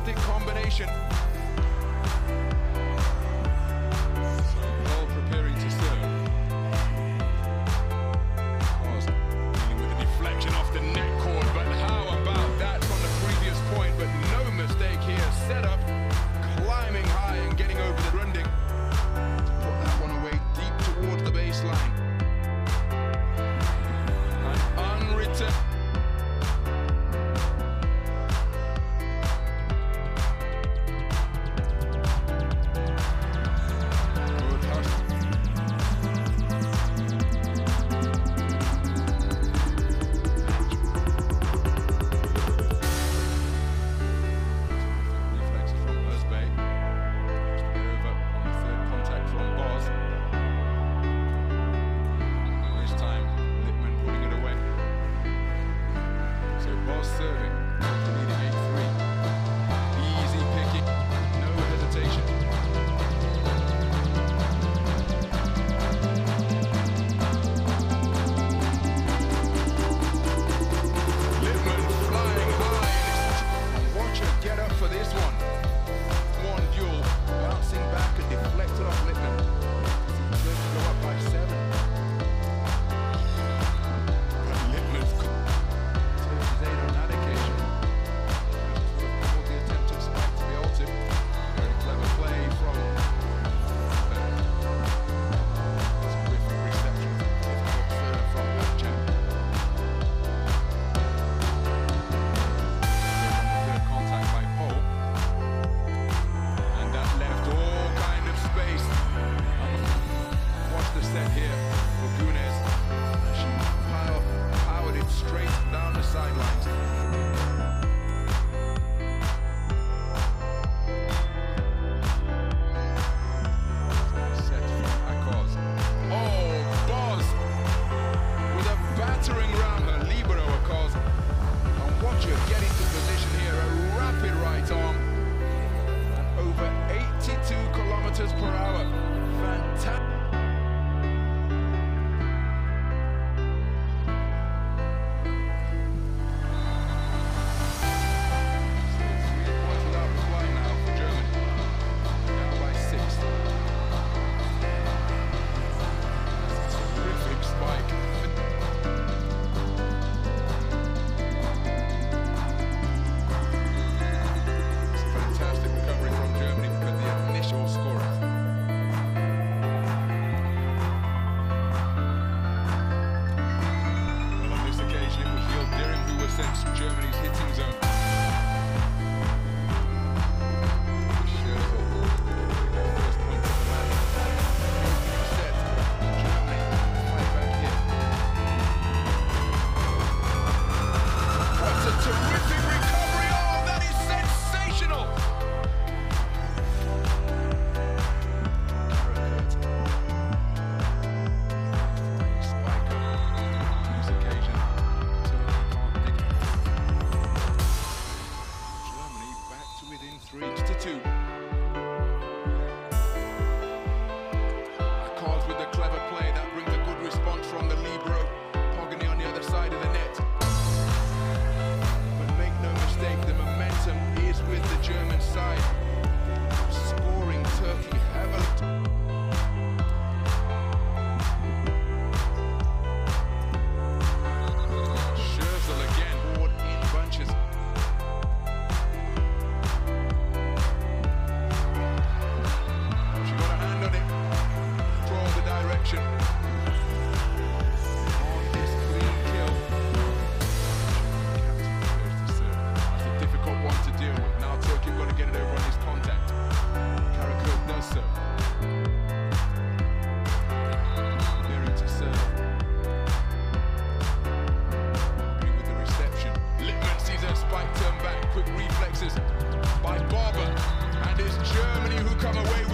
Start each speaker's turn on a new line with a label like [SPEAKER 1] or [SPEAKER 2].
[SPEAKER 1] fantastic combination. three to two. by Barber. And it's Germany who come away